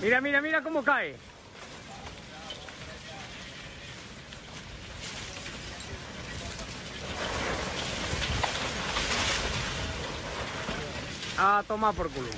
Mira, mira, mira cómo cae. Ah, toma por culo.